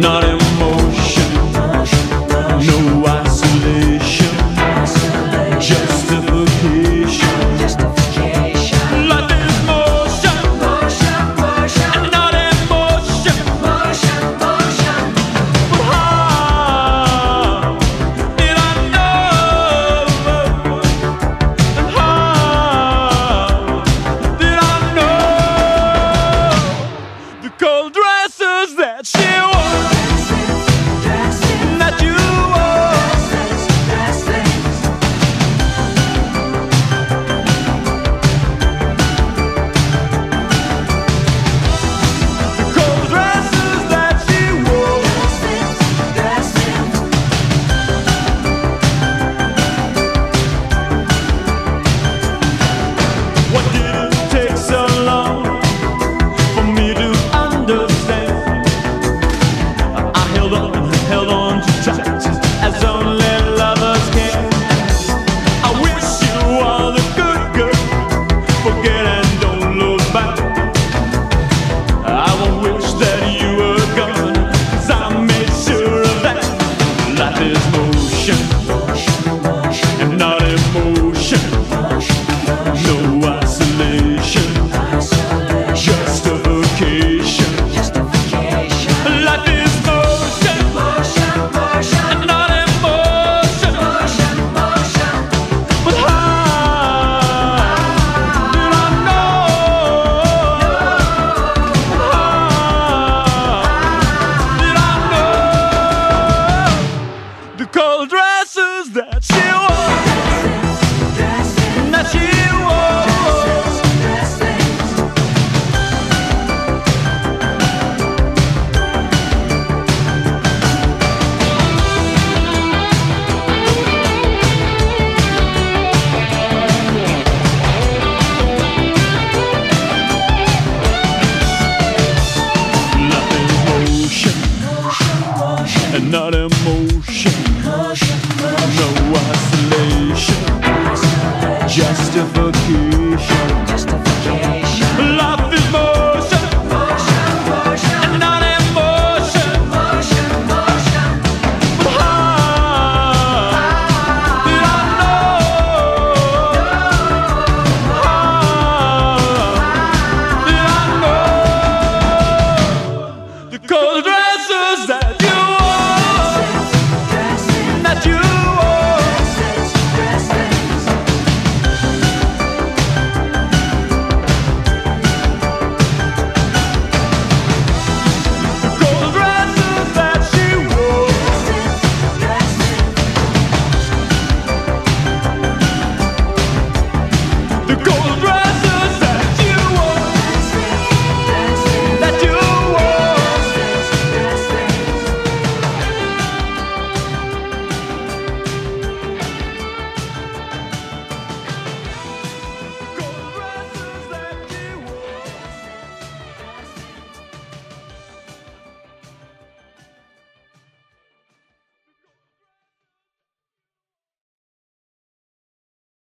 not in not emotion. No isolation. Justification. Justification. go